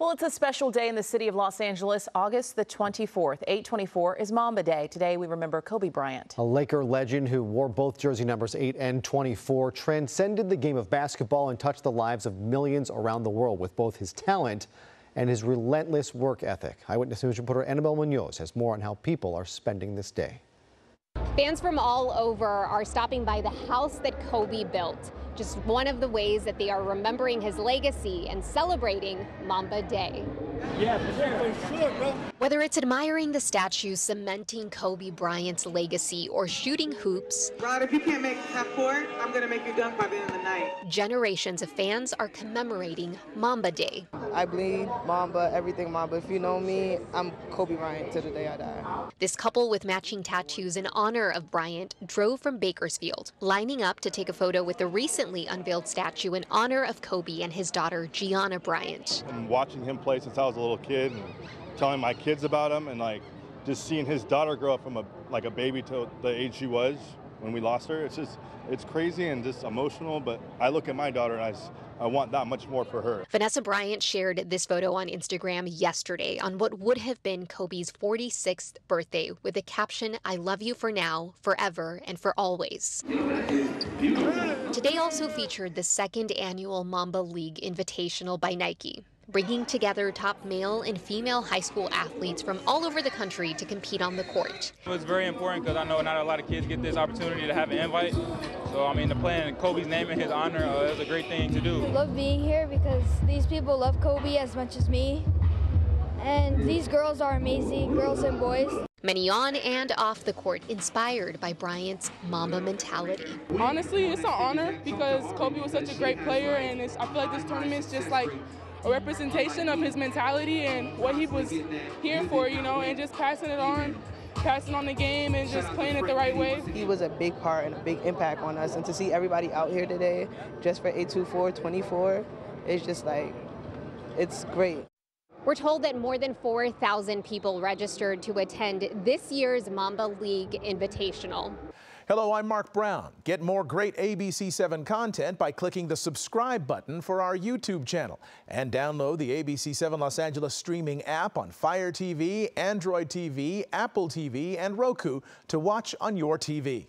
Well, it's a special day in the city of Los Angeles, August the 24th. 824 is Mamba Day. Today we remember Kobe Bryant. A Laker legend who wore both jersey numbers 8 and 24 transcended the game of basketball and touched the lives of millions around the world with both his talent and his relentless work ethic. Eyewitness News reporter Anabel Munoz has more on how people are spending this day. Fans from all over are stopping by the house that Kobe built just one of the ways that they are remembering his legacy and celebrating Mamba Day. Yeah, for sure, for sure, Whether it's admiring the statue cementing Kobe Bryant's legacy or shooting hoops, Rod, if you can't make half court, I'm going to make you dunk by the end of the night. Generations of fans are commemorating Mamba Day. I bleed Mamba, everything Mamba. If you know me, I'm Kobe Bryant to the day I die. This couple with matching tattoos in honor of Bryant drove from Bakersfield, lining up to take a photo with the recently unveiled statue in honor of Kobe and his daughter Gianna Bryant. I'm watching him play since I was a little kid and telling my kids about him and like just seeing his daughter grow up from a like a baby to the age she was when we lost her. It's just it's crazy and just emotional, but I look at my daughter and I I want that much more for her. Vanessa Bryant shared this photo on Instagram yesterday on what would have been Kobe's 46th birthday with the caption, I love you for now, forever, and for always. Today also featured the second annual Mamba League Invitational by Nike bringing together top male and female high school athletes from all over the country to compete on the court. It was very important because I know not a lot of kids get this opportunity to have an invite. So, I mean, to play in Kobe's name in his honor uh, is a great thing to do. I love being here because these people love Kobe as much as me. And these girls are amazing, girls and boys. Many on and off the court inspired by Bryant's Mamba mentality. Honestly, it's an honor because Kobe was such a great player, and I feel like this tournament's just like a representation of his mentality and what he was here for, you know, and just passing it on passing on the game and just playing it the right way. He was a big part and a big impact on us. And to see everybody out here today just for 824 24, it's just like, it's great. We're told that more than 4,000 people registered to attend this year's Mamba League Invitational. Hello, I'm Marc Brown. Get more great ABC7 content by clicking the subscribe button for our YouTube channel and download the ABC7 Los Angeles streaming app on Fire TV, Android TV, Apple TV, and Roku to watch on your TV.